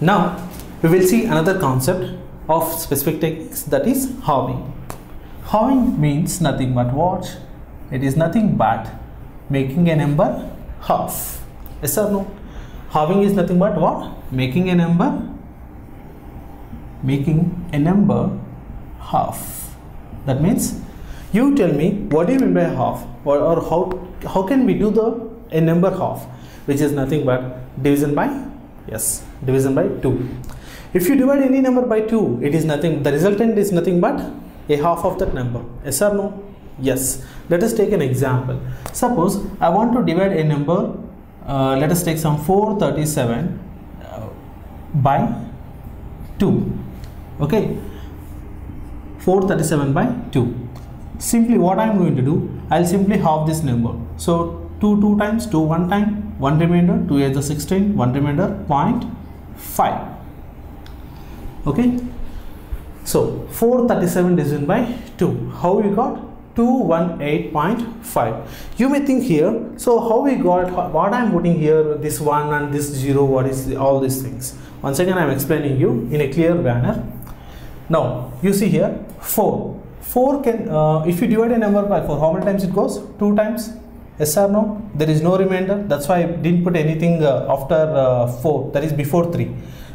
now we will see another concept of specific techniques that is halving halving means nothing but what it is nothing but making a number half yes or no? Halving is nothing but what? Making a number making a number half that means you tell me what do you mean by half or, or how how can we do the a number half which is nothing but division by yes. Division by 2 if you divide any number by 2 it is nothing. The resultant is nothing but a half of that number. Yes or no? Yes. Let us take an example. Suppose i want to divide a number uh, let us take some 437 uh, by 2 okay? 437 by 2 simply what i'm going to do i'll simply halve this number. So 2 2 times 2 1 time 1 remainder 2 is the 16 1 remainder 0.5 okay? So 437 divided by 2 how we got? 218.5 you may think here so how we got what i'm putting here this one and this zero what is all these things? Once again i'm explaining you in a clear manner. Now you see here 4 4 can uh, if you divide a number by 4 how many times it goes? 2 times yes or no. There is no remainder. That's why i didn't put anything uh, after uh, 4 that is before 3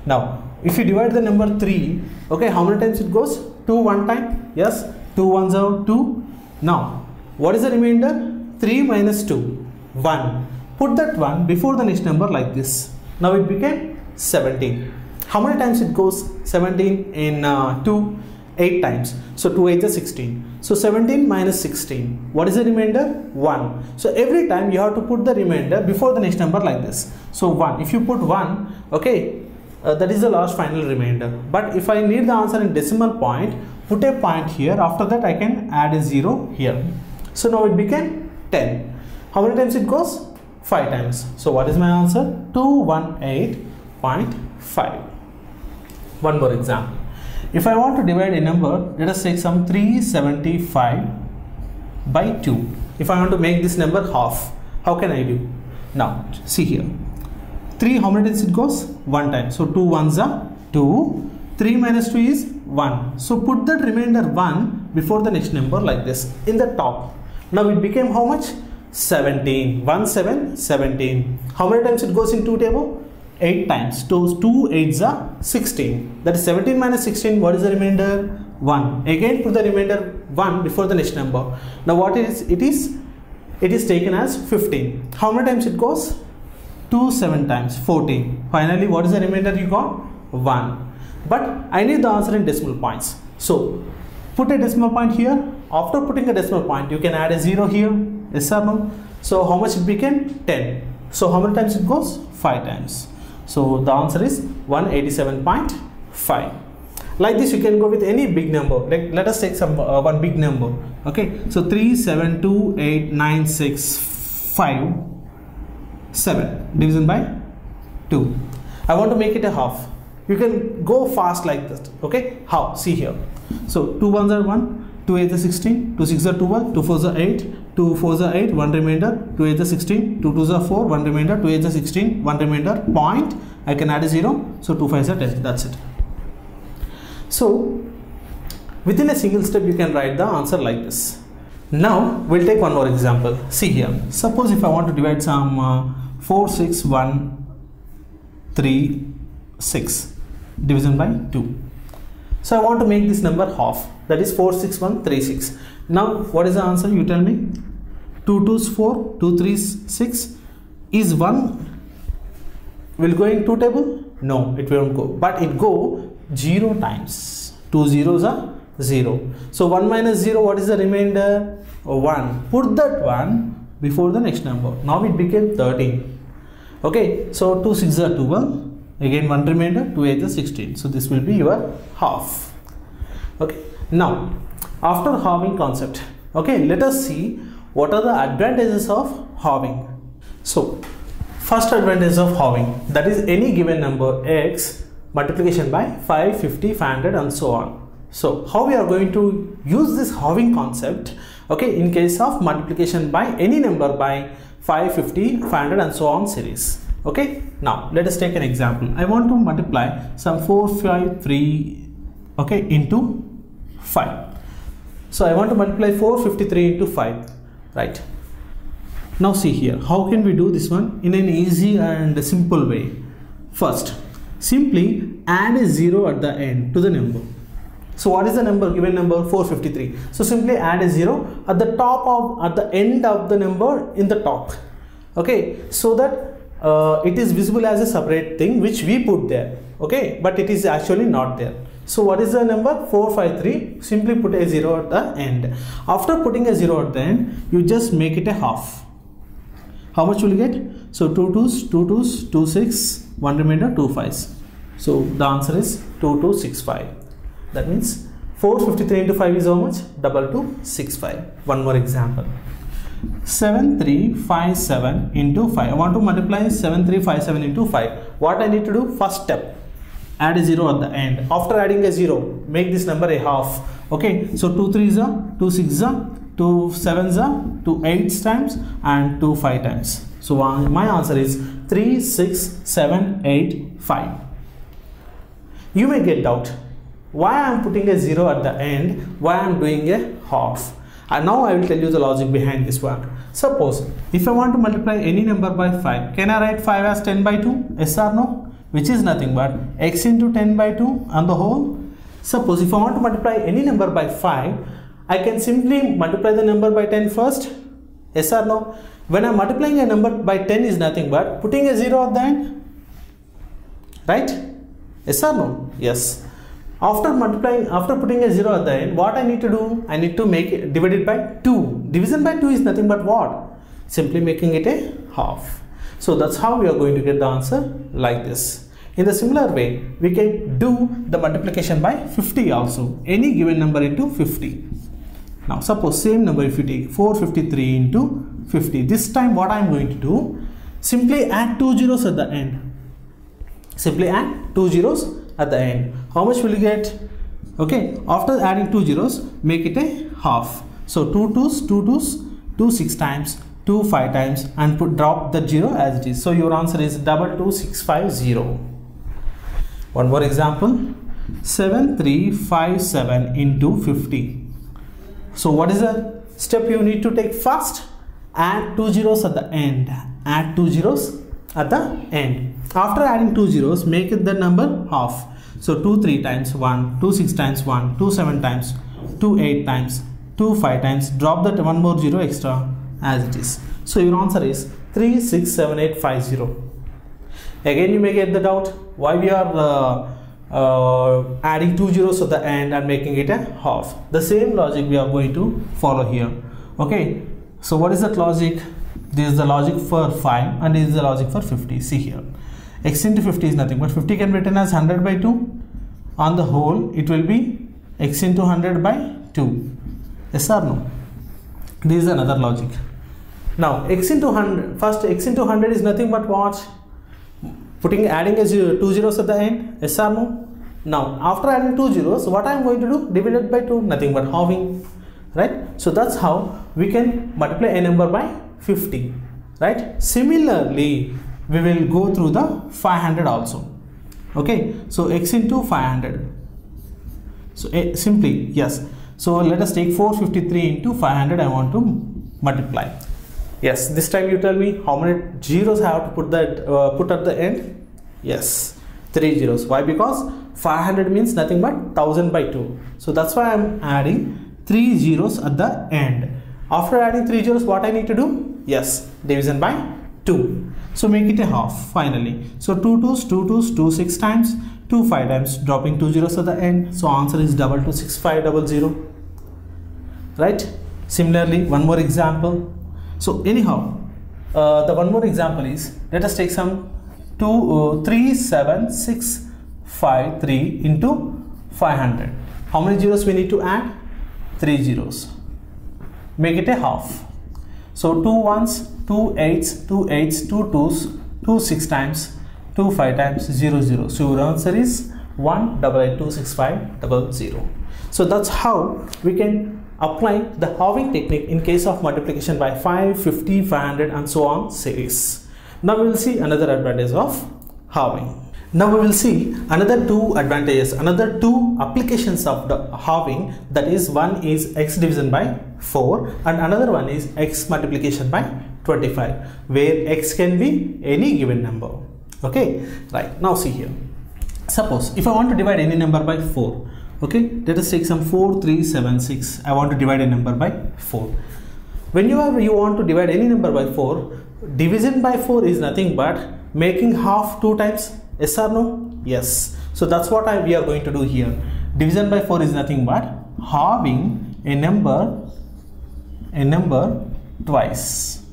now if you divide the number 3 okay how many times it goes? 2 one time? Yes. 2 ones are 2 now what is the remainder? 3 minus 2 1 put that one before the next number like this. Now it became 17 how many times it goes? 17 in uh, 2 8 times. So 2 8 is 16 so 17 minus 16 what is the remainder? 1 so every time you have to put the remainder before the next number like this. So 1 if you put 1 okay uh, that is the last final remainder. But if i need the answer in decimal point put a point here. After that i can add a 0 here. So now it became 10 how many times it goes? 5 times. So what is my answer? 218.5 one more example if I want to divide a number, let us take some 375 by 2. If I want to make this number half, how can I do? Now, see here. 3, how many times it goes? 1 time. So, 2 ones are 2. 3 minus 2 is 1. So, put that remainder 1 before the next number like this in the top. Now, it became how much? 17. 1, 7, 17. How many times it goes in 2 table? 8 times. So 2 8s are 16. That is 17 minus 16. What is the remainder? 1. Again put the remainder 1 before the next number. Now what is it is? It is taken as 15. How many times it goes? 2 7 times 14. Finally what is the remainder you got? 1. But I need the answer in decimal points. So put a decimal point here. After putting a decimal point you can add a 0 here. Yes or? So how much it became? 10. So how many times it goes? 5 times. So the answer is 187.5. Like this, you can go with any big number. Like let us take some uh, one big number. Okay, so 3, 7, 2, 8, 9, 6, 5, 7 division by 2. I want to make it a half. You can go fast like this. Okay, how? See here. So 2 ones are 1, 2 8 is 16, 2 6 are 12, 2 4 are 8, 2 4 are 8, 1 remainder, 2 8 is 16, 2 2 are 4, 1 remainder, 2 8 is 16, 1 remainder, point, I can add a 0, so 2 5 are 10, that's it. So, within a single step you can write the answer like this. Now, we'll take one more example. See here, suppose if I want to divide some uh, 4, 6, 1, 3, 6, division by 2. So, I want to make this number half that is 46136 now what is the answer you tell me? 2 2s 4 2 3s 6 is 1 will go in 2 table? No it won't go. But it go 0 times. 2 zeros are 0 so 1 minus 0 what is the remainder? 1 put that 1 before the next number. Now it became 13 okay so 2 6 are 12 again 1 remainder 2 8 is 16 so this will be your half. Okay now after halving concept. Okay let us see what are the advantages of halving so first advantage of halving that is any given number x multiplication by 5 50 500 and so on. So how we are going to use this halving concept? Okay in case of multiplication by any number by 5 50 500 and so on series. Okay now let us take an example. I want to multiply some 453 okay into 5 so i want to multiply 453 into 5 right? Now see here. How can we do this one? In an easy and simple way. First simply add a zero at the end to the number. So what is the number given number? 453 so simply add a zero at the top of at the end of the number in the top. Okay? So that uh, it is visible as a separate thing which we put there. Okay? But it is actually not there so what is the number? 453 simply put a 0 at the end. After putting a 0 at the end you just make it a half. How much will you get? So 2 twos 2 twos 2 6 1 remainder 2 fives. So the answer is 2265 that means 453 into 5 is how much? Double 265 one more example. 7357 into 5 I want to multiply 7357 into 5 what I need to do? First step add a 0 at the end. After adding a 0 make this number a half. Okay? So 2 3 is a 2 6 is a 2 7 is a 2 8 times and 2 5 times. So my answer is 3 6 7 8 5 you may get doubt. Why I am putting a 0 at the end? Why I am doing a half? And now I will tell you the logic behind this one. Suppose if I want to multiply any number by 5, can I write 5 as 10 by 2? Yes or no? Which is nothing but x into 10 by 2 on the whole. Suppose if I want to multiply any number by 5, I can simply multiply the number by 10 first. Yes or no? When I'm multiplying a number by 10 is nothing but putting a 0 at the end. Right? Yes or no? Yes. After multiplying, after putting a 0 at the end, what I need to do? I need to make it divided by 2. Division by 2 is nothing but what? Simply making it a half. So that's how we are going to get the answer like this. In the similar way, we can do the multiplication by 50 also. Any given number into 50. Now suppose same number if you take 453 into 50. This time what I am going to do? Simply add two zeros at the end. Simply add two zeros at the end how much will you get okay after adding two zeros make it a half so two twos two twos two six times two five times and put drop the zero as it is. So your answer is double two six five zero. One more example. 7357 into 50 so what is the step you need to take first? Add two zeros at the end. Add two zeros at the end. After adding two zeros make it the number half. So 2 3 times 1, 2 6 times 1, 2 7 times, 2 8 times, 2 5 times, drop that one more 0 extra as it is. So your answer is 367850. Again you may get the doubt why we are uh, uh, adding two zeros at the end and making it a half. The same logic we are going to follow here. Okay, so what is that logic? This is the logic for 5 and this is the logic for 50. See here x into 50 is nothing but 50 can be written as 100 by 2 on the whole it will be x into 100 by 2 yes or no this is another logic now x into 100 first x into 100 is nothing but what putting adding a zero, two zeros at the end yes no now after adding two zeros what i am going to do? Divided by 2 nothing but halving right? So that's how we can multiply a number by 50 right? Similarly we will go through the 500 also okay? So x into 500 so eh, simply yes. So let us take 453 into 500 i want to multiply yes this time you tell me how many zeros i have to put that uh, put at the end yes three zeros why because 500 means nothing but 1000 by 2 so that's why i'm adding three zeros at the end after adding three zeros what i need to do yes division by 2 so make it a half finally. So 2 2s, 2 2s, 2 6 times, 2 5 times, dropping 2 zeros at the end. So answer is double two six five double zero. Right? Similarly, one more example. So anyhow, uh, the one more example is let us take some 2 uh, 3 7 6 5 3 into 500. How many zeros we need to add? 3 zeros. Make it a half. So 2 ones 2 8s, 2 8s, 2 2s, 2 6 times, 2 5 times 0 0. So your answer is 1 double 8 2 6 5 double 0. So that's how we can apply the halving technique in case of multiplication by 5, 50, 500 and so on series. now we will see another advantage of halving now we will see another two advantages, another two applications of the halving that is one is x division by 4 and another one is x multiplication by 25 where x can be any given number. Okay, right now see here. Suppose if I want to divide any number by 4, okay, let us take some 4, 3, 7, 6. I want to divide a number by 4. When you, have, you want to divide any number by 4, division by 4 is nothing but making half two times Yes or no? Yes. So that's what I, we are going to do here. Division by 4 is nothing but halving a number a number twice.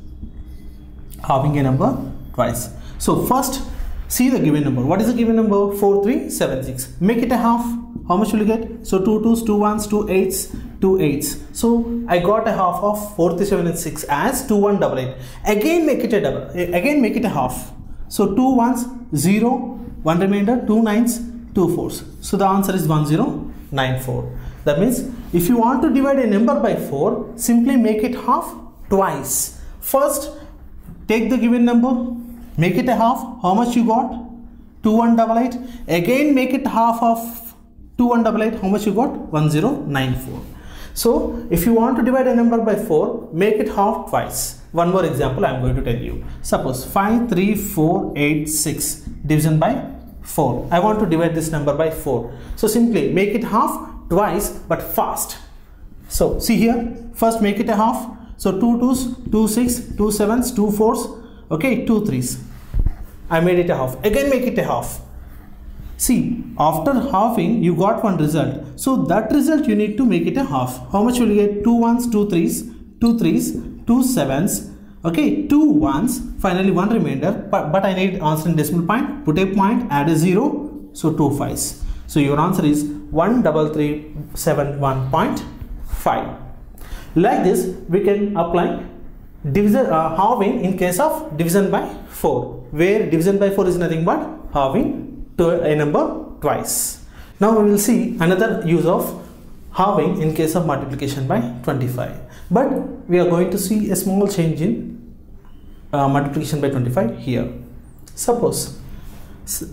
Halving a number twice. So first see the given number. What is the given number? 4, 3, 7, 6. Make it a half. How much will you get? So 2 2s, 2 1s, 2 8s, 2 8s. So I got a half of 4, 3, 7 and 6 as 2 1 double 8. Again make it a double. Again make it a half. So 2 ones 0, 1 remainder, 2 nines, 2 fours. So the answer is 1094. That means if you want to divide a number by 4, simply make it half twice. First, take the given number, make it a half. How much you got? 2188. Again make it half of 2188. How much you got? 1094. So if you want to divide a number by 4, make it half twice. One more example I am going to tell you. Suppose 5, 3, 4, 8, 6 division by 4. I want to divide this number by 4. So simply make it half twice but fast. So see here, first make it a half. So 2 2s, 2 6, 2 7s, 2 4s, okay, 2 3s. I made it a half. Again make it a half. See, after halving, you got one result. So that result you need to make it a half. How much will you get? 2 ones, 2 threes, 2 threes, 2 sevens, okay, 2 ones, finally one remainder, but, but I need answer in decimal point, put a point, add a 0, so 2 fives. So your answer is 13371.5. Like this, we can apply division uh, halving in case of division by 4, where division by 4 is nothing but halving to a number twice. Now we will see another use of halving in case of multiplication by 25. But we are going to see a small change in uh, multiplication by 25 here. Suppose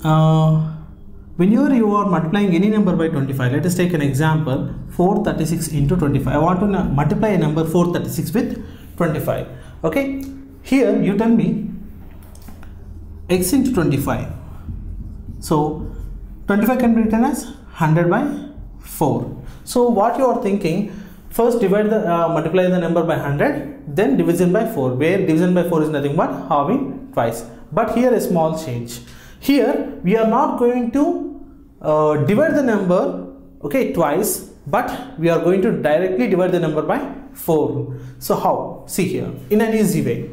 uh, whenever you are multiplying any number by 25, let us take an example 436 into 25. I want to multiply a number 436 with 25. Okay, here you tell me x into 25 so 25 can be written as 100 by 4. So what you are thinking, first divide the uh, multiply the number by 100, then division by 4, where division by 4 is nothing but halving twice. But here a small change. Here we are not going to uh, divide the number okay twice, but we are going to directly divide the number by 4. So how? See here in an easy way.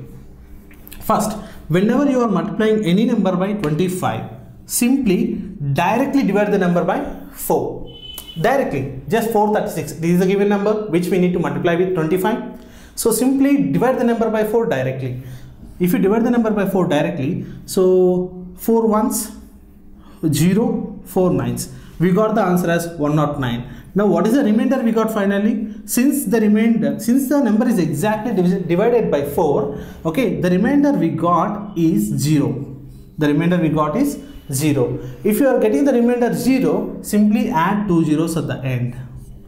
First, whenever you are multiplying any number by 25, simply directly divide the number by 4 directly just 436 this is a given number which we need to multiply with 25 so simply divide the number by 4 directly. If you divide the number by 4 directly so 4 ones 0 4 nines. We got the answer as 109 now what is the remainder we got finally? Since the remainder since the number is exactly divided by 4 okay the remainder we got is 0 the remainder we got is 0. If you are getting the remainder 0, simply add two zeros at the end.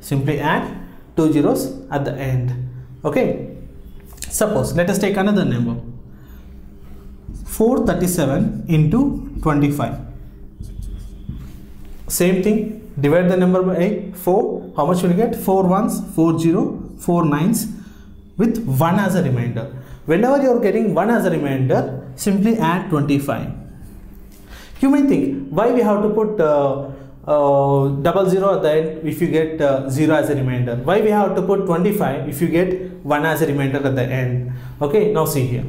Simply add two zeros at the end. Okay. Suppose, let us take another number. 437 into 25. Same thing, divide the number by 4. How much will you get? 4 ones, 4 0, 4 nines with 1 as a remainder. Whenever you are getting 1 as a remainder, simply add 25 you may think why we have to put uh, uh, double zero at the end if you get uh, 0 as a remainder? Why we have to put 25 if you get 1 as a remainder at the end? Okay now see here.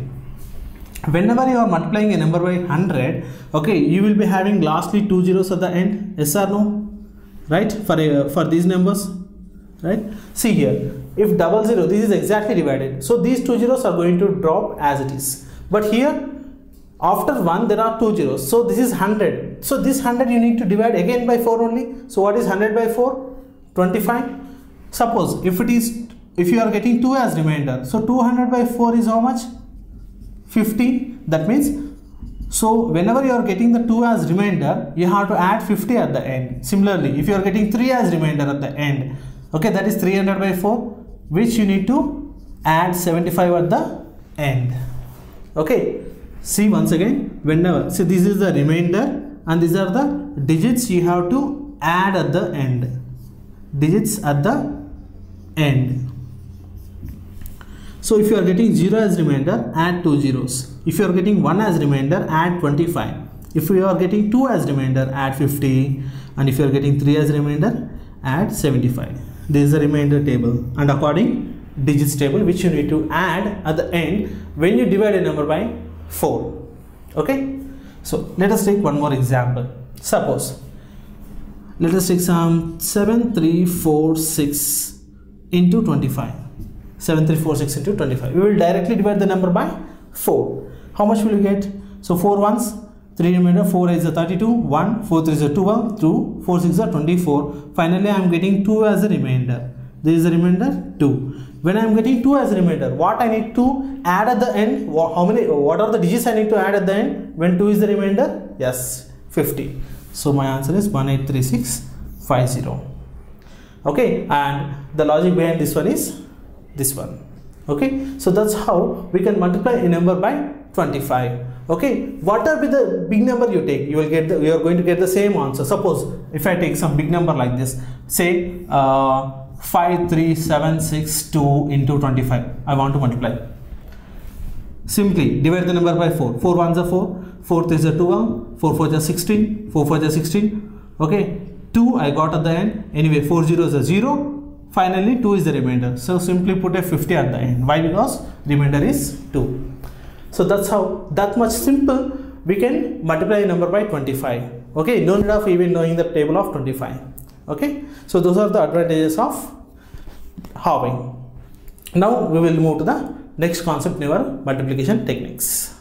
Whenever you are multiplying a number by 100 okay you will be having lastly two zeros at the end. Yes or no? Right? For a, for these numbers? Right? See here. If double zero this is exactly divided. So these two zeros are going to drop as it is. But here after 1 there are two zeros. So this is 100 so this 100 you need to divide again by 4 only. So what is 100 by 4 25 suppose if it is if you are getting 2 as remainder so 200 by 4 is how much? 50 that means so whenever you are getting the 2 as remainder you have to add 50 at the end. Similarly if you are getting 3 as remainder at the end okay that is 300 by 4 which you need to add 75 at the end. Okay see once again whenever see this is the remainder and these are the digits you have to add at the end. Digits at the end. So if you are getting 0 as remainder add 2 zeros. If you are getting 1 as remainder add 25 if you are getting 2 as remainder add 50 and if you are getting 3 as remainder add 75 this is the remainder table. And according digits table which you need to add at the end. When you divide a number by 4 okay? So let us take one more example. Suppose let us take some 7346 into 25 7346 into 25 we will directly divide the number by 4 how much will you get? So 4 ones 3 remainder 4 is a 32 1 4 3 is a 12 2 4 6 is a 24 finally i am getting 2 as a remainder. This is a remainder 2 when i am getting 2 as remainder what i need to add at the end how many what are the digits i need to add at the end? When 2 is the remainder yes 50 so my answer is 183650 okay and the logic behind this one is this one. Okay so that's how we can multiply a number by 25 okay whatever the big number you take? You will get the, you are going to get the same answer. Suppose if i take some big number like this say uh, 53762 into 25 i want to multiply. Simply divide the number by 4 4 ones are 4 4 is a 12 4 4 is 16 4 4 is 16 okay. 2 i got at the end. Anyway 4 0 is a 0 finally 2 is the remainder. So simply put a 50 at the end. Why? Because remainder is 2 so that's how that much simple. We can multiply a number by 25 okay. No need of even knowing the table of 25 okay. So those are the advantages of halving now we will move to the next concept in our multiplication techniques